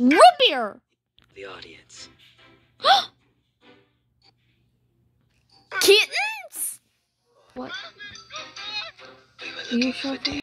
Root beer. The audience. Kittens. What? Are You sure